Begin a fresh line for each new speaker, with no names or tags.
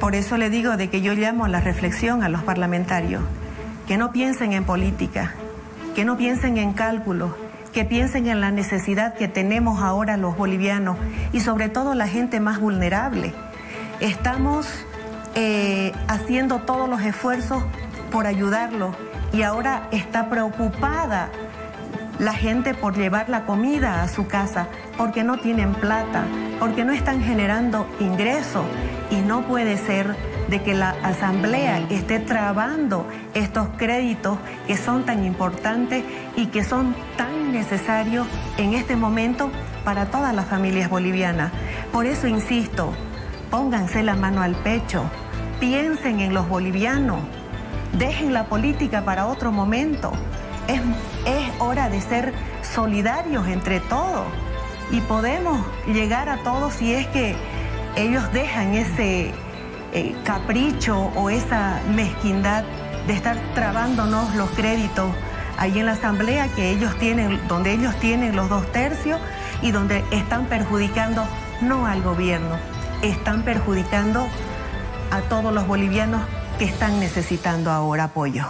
Por eso le digo de que yo llamo a la reflexión a los parlamentarios, que no piensen en política, que no piensen en cálculos, que piensen en la necesidad que tenemos ahora los bolivianos y sobre todo la gente más vulnerable. Estamos eh, haciendo todos los esfuerzos por ayudarlos y ahora está preocupada la gente por llevar la comida a su casa porque no tienen plata, porque no están generando ingresos y no puede ser de que la asamblea esté trabando estos créditos que son tan importantes y que son tan necesarios en este momento para todas las familias bolivianas. Por eso insisto, pónganse la mano al pecho, piensen en los bolivianos, dejen la política para otro momento. Hora de ser solidarios entre todos y podemos llegar a todos si es que ellos dejan ese eh, capricho o esa mezquindad de estar trabándonos los créditos ahí en la asamblea que ellos tienen, donde ellos tienen los dos tercios y donde están perjudicando no al gobierno, están perjudicando a todos los bolivianos que están necesitando ahora apoyo.